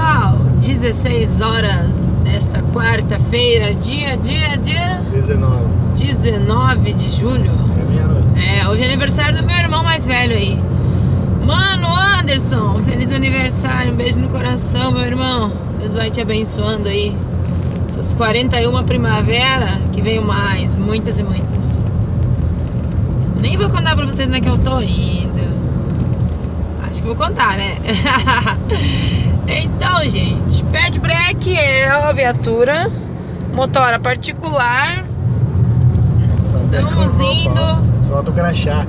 pessoal, 16 horas desta quarta-feira, dia, dia, dia 19. 19 de julho. É meia-noite. É, hoje é aniversário do meu irmão mais velho aí. Mano, Anderson, feliz aniversário, um beijo no coração, meu irmão. Deus vai te abençoando aí. Suas 41 primavera, que veio mais, muitas e muitas. Nem vou contar pra vocês onde é que eu tô indo. Acho que vou contar, né? então, gente, pet break é a viatura, motora particular. Estamos indo. Só falta um crachá.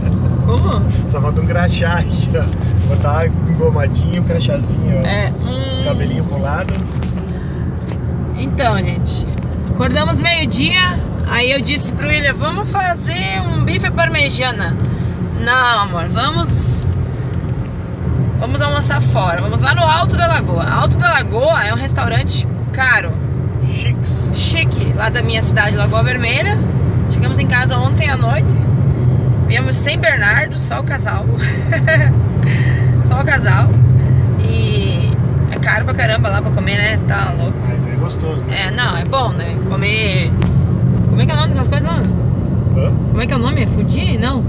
Como? Só falta um crachá aqui, ó. Botar engomadinho, um crachazinho, ó. É. hum. Cabelinho pro lado. Então, gente, acordamos meio-dia. Aí eu disse pro William: vamos fazer um bife parmegiana. Não, amor, vamos. Vamos almoçar fora. Vamos lá no Alto da Lagoa. Alto da Lagoa é um restaurante caro, Chiques. chique, lá da minha cidade, Lagoa Vermelha. Chegamos em casa ontem à noite. Viemos sem Bernardo, só o casal. só o casal. E é caro pra caramba lá pra comer, né? Tá louco. Mas é gostoso, né? É, não, é bom, né? Comer. Como é que é o nome dessas coisas lá? Hã? Como é que é o nome? É fudir? Não?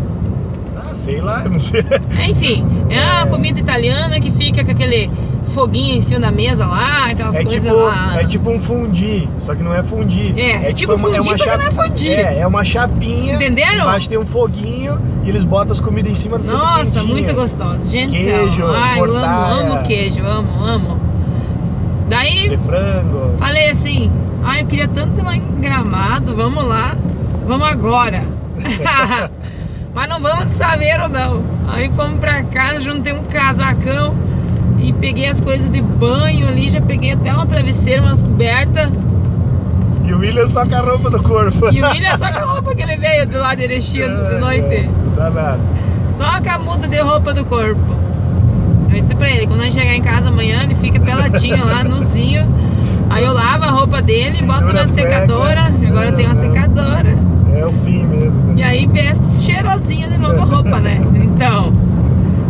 Ah, sei lá, eu não sei. É, enfim, é uma É. comida italiana que fica com aquele foguinho em cima da mesa lá, aquelas É coisas tipo, lá. é tipo um fundi, só que não é fundi. É, é tipo fundi, só que não é fundi. É, é uma chapinha. Entenderam? Embaixo tem um foguinho e eles botam as comidas em cima do Nossa, muito gostoso. Gente, Queijo, céu. Ai, eu amo, amo queijo, amo, amo. Daí, De frango. falei assim, ai, eu queria tanto ir lá em Gramado, vamos lá, vamos agora. Mas não vamos de saveiro não. Aí fomos pra casa, juntei um casacão e peguei as coisas de banho ali, já peguei até um travesseiro, umas cobertas. E o William só com a roupa do corpo. E o William só com a roupa que ele veio do lado de Erechim de noite. É, danado. Só com a muda de roupa do corpo. Eu disse pra ele, quando nós chegar em casa amanhã, ele fica peladinho lá, nuzinho. Aí eu lavo a roupa dele, boto na secadora. cuecas. Agora tem uma É. secadora. É o fim mesmo. E Né? aí veste cheirosinha de novo a roupa, né? Então,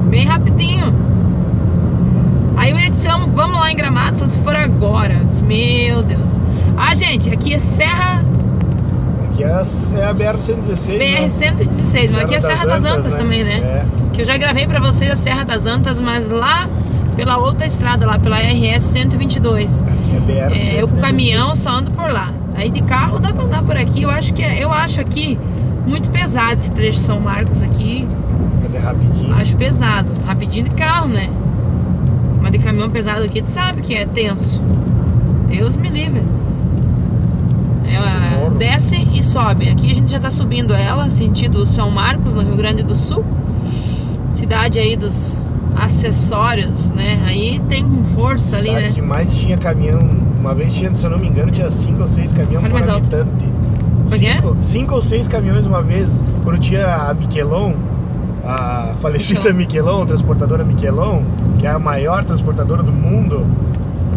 bem rapidinho. Aí o disse, "Vamos- lá em Gramado, só se for agora. Disse, Meu Deus. Ah, gente, aqui é Serra Aqui é a, é a BR-116. BR né? 116, mas aqui é Serra das Antas também, né? É. Que eu já gravei pra vocês a Serra das Antas, mas lá pela outra estrada, lá pela RS 122. Aqui é BR-116. É, eu com o caminhão só ando por lá. Aí de carro dá pra andar por aqui. Eu acho que é, eu acho aqui muito pesado esse trecho de São Marcos aqui. Mas é rapidinho. Acho pesado. Rapidinho de carro, né? Mas de caminhão pesado aqui, tu sabe que é tenso. Deus me livre. A- Morro. desce e sobe. Aqui a gente já tá subindo ela, sentido São Marcos, no Rio Grande do Sul. Cidade aí dos acessórios, né? Aí tem com força ali, né? que mais tinha caminhão. Uma vez tinha, se eu não me engano, tinha cinco ou seis caminhões por habitante. É é? Cinco, cinco ou seis caminhões uma vez, quando tinha a Miquelon, a falecida Miquelon, transportadora Miquelon, que é a maior transportadora do mundo,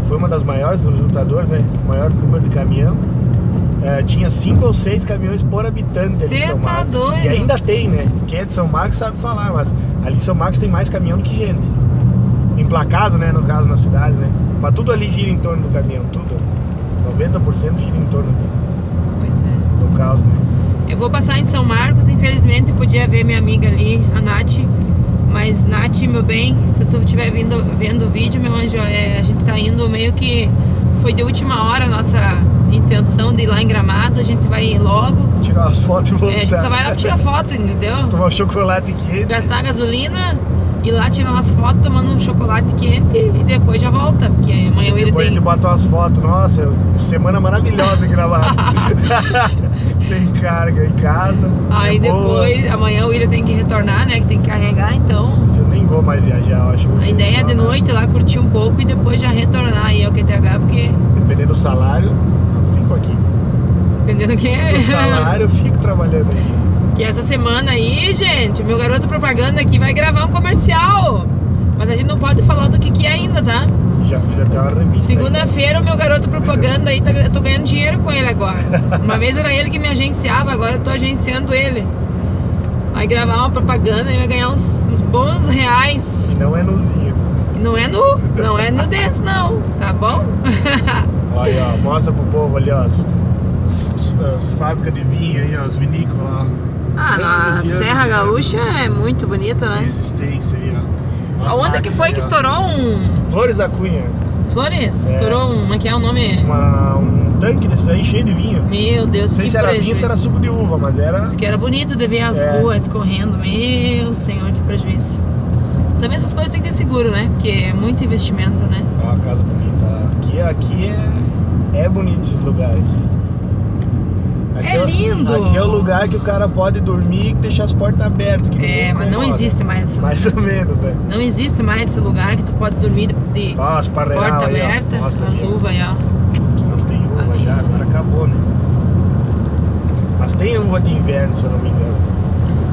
foi uma das maiores transportadoras, né? Maior número de caminhão. É, tinha cinco ou seis caminhões por habitante ali em São tá Marcos. doido. E ainda tem, né? Quem é de São Marcos sabe falar, mas ali em São Marcos tem mais caminhão do que gente. Emplacado, né? No caso, na cidade, né? Mas tudo ali gira em torno do caminhão, tudo. 90% gira em torno do, Pois é. do caos, né? Eu vou passar em São Marcos, infelizmente podia ver minha amiga ali, a Nath. Mas Nath, meu bem, se tu estiver vendo, vendo o vídeo, meu anjo, é, a gente tá indo meio que. Foi de última hora a nossa intenção de ir lá em Gramado, a gente vai logo. Tirar umas fotos e voltar. É, a gente só vai lá pra tirar foto, entendeu? Tomar um chocolate quente. Gastar gasolina, ir lá tirar umas fotos tomando um chocolate quente e depois já volta, porque amanhã ele Depois a tem. gente bota umas fotos. Nossa, semana maravilhosa em gravar. Sem carga em casa. Aí É boa. depois, amanhã o William tem que retornar, né? Que tem que carregar, então. Eu nem vou mais viajar, eu acho. A ideia é de noite lá curtir um pouco e depois já retornar aí ao QTH, porque Dependendo do salário, eu fico aqui. dependendo do que é. Do salário, eu fico trabalhando aqui. Que essa semana aí, gente, meu garoto propaganda aqui vai gravar um comercial. Mas a gente não pode falar do que, que é ainda, tá? Já fiz até uma revista. Segunda-feira o meu garoto propaganda aí, tá, eu tô ganhando dinheiro com ele agora. Uma vez era ele que me agenciava, agora eu tô agenciando ele. Vai gravar uma propaganda e vai ganhar uns, uns bons reais. Não é nozinho. Não é nu, não é nudez não, tá bom? Olha, ó, mostra pro povo ali, ó, as, as, as- as fábricas de vinho aí, ó, as vinícolas, ó. Ah, na e Serra de Gaúcha é muito bonita, né? Existência aí, ó. As Aonde que máquinas foi que estourou um... Flores da Cunha. Flores? É. Estourou um... Como é que é o nome? Uma- um tanque desse aí cheio de vinho. Meu Deus, Não sei que se era vinho, se era suco de uva, mas era. Diz que era bonito de ver as É. ruas correndo. Meu senhor, que prejuízo. Também essas coisas tem que ter seguro, né? Porque é muito investimento, né? Ó, a casa bonita. Aqui, aqui é, é bonito esses lugares aqui. Aqui É o- lindo. Aqui é o lugar que o cara pode dormir e deixar as portas abertas. É, mas não existe mais esse Mais ou menos, né? Não existe mais esse lugar que tu pode dormir de parreiral porta aí, ó. aberta, Mostra as uvas aí, ó. Que não tem uva Ali. já, agora acabou, né? Mas tem uva de inverno, se eu não me engano.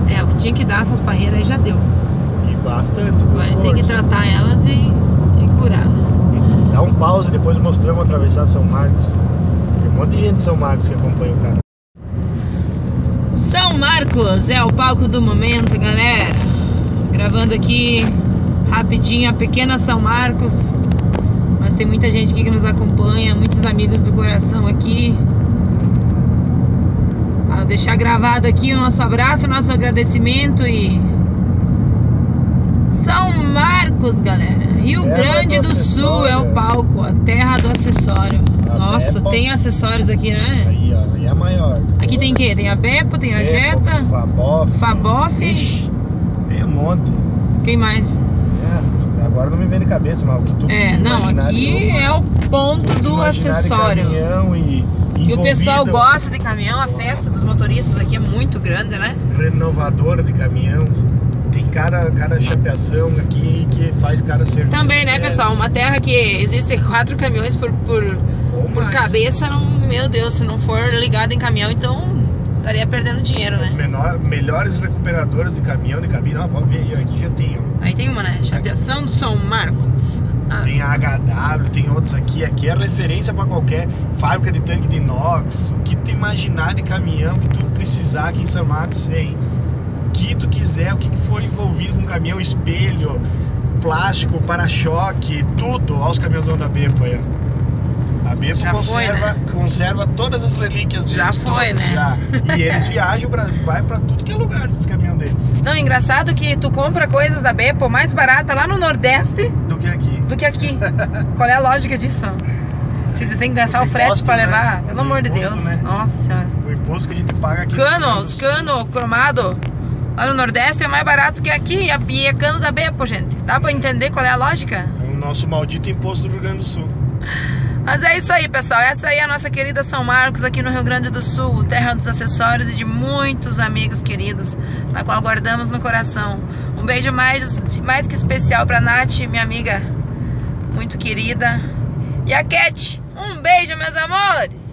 É, o que tinha que dar essas parreiras aí já deu. E bastante. Agora eles têm que tratar elas e, e curar. Dá um pause, depois mostramos atravessar São Marcos. Tem um monte de gente de São Marcos que acompanha o cara. São Marcos é o palco do momento, galera. Gravando aqui rapidinho a pequena São Marcos. Mas tem muita gente aqui que nos acompanha, muitos amigos do coração aqui. Vou deixar gravado aqui o nosso abraço, o nosso agradecimento e. São Marcos, galera. Rio Terra Grande do do Sul é o palco, a terra do acessório. Nossa, Beppo. tem acessórios aqui, né? Aí, ó, aí é a maior. Aqui tem o quê? Tem a Beppo, tem a Beppo, Jetta. Fabof. Fabof. Ixi, tem um monte. Quem mais? É, agora não me vem de cabeça, mas o que tu É, não, aqui é o ponto do acessório. caminhão e, E o pessoal gosta de caminhão, a festa dos motoristas aqui é muito grande, né? Renovadora de caminhão. Tem cara, cara chapeação aqui que faz cara serviço. Também, né, pessoal? Uma terra que existe quatro caminhões por, por, por cabeça, não, meu Deus, se não for ligado em caminhão, então estaria perdendo dinheiro, As né? menor, melhores recuperadoras de caminhão, de cabine. Ó, pode ver aí, ó, aqui já tem, ó. Aí tem uma, né? Chapeação do São Marcos. Ah, Tem a HW, tem outros aqui. Aqui é referência para qualquer fábrica de tanque de inox. O que tu imaginar de caminhão que tu precisar aqui em São Marcos tem. O que tu quiser, o que for envolvido com caminhão, espelho, plástico, para-choque, tudo. Olha os caminhãozão da Bepo aí, ó. A Bepo Já foi, conserva, né? conserva todas as relíquias Já deles. foi, todas, né? Já. E eles viajam, pra, vai para tudo que é lugar esses caminhões deles. Não, engraçado que tu compra coisas da Beppo mais barata lá no Nordeste Do que aqui. do que aqui. Qual é a lógica disso? Se eles têm que gastar o frete pra né? levar, Mas pelo amor de Deus. né? Nossa senhora. O imposto que a gente paga aqui. Cano, os cano cromado lá no Nordeste é mais barato que aqui. E a- é cano da Beppo, gente. Dá pra entender qual é a lógica? É o nosso maldito imposto do Rio Grande do Sul. Mas é isso aí, pessoal. Essa aí é a nossa querida São Marcos, aqui no Rio Grande do Sul, terra dos acessórios e de muitos amigos queridos, na qual guardamos no coração. Um beijo mais, mais que especial pra Nath, minha amiga muito querida. E a Cat, um beijo, meus amores!